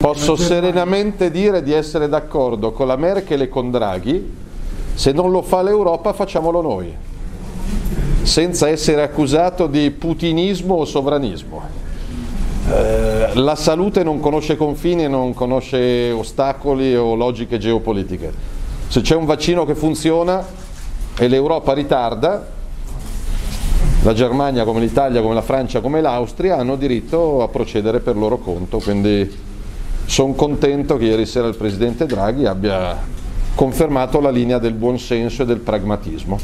Posso serenamente dire di essere d'accordo con la Merkel e con Draghi, se non lo fa l'Europa facciamolo noi, senza essere accusato di putinismo o sovranismo. Eh, la salute non conosce confini, non conosce ostacoli o logiche geopolitiche. Se c'è un vaccino che funziona e l'Europa ritarda, la Germania come l'Italia, come la Francia, come l'Austria hanno diritto a procedere per loro conto. Quindi sono contento che ieri sera il Presidente Draghi abbia confermato la linea del buonsenso e del pragmatismo.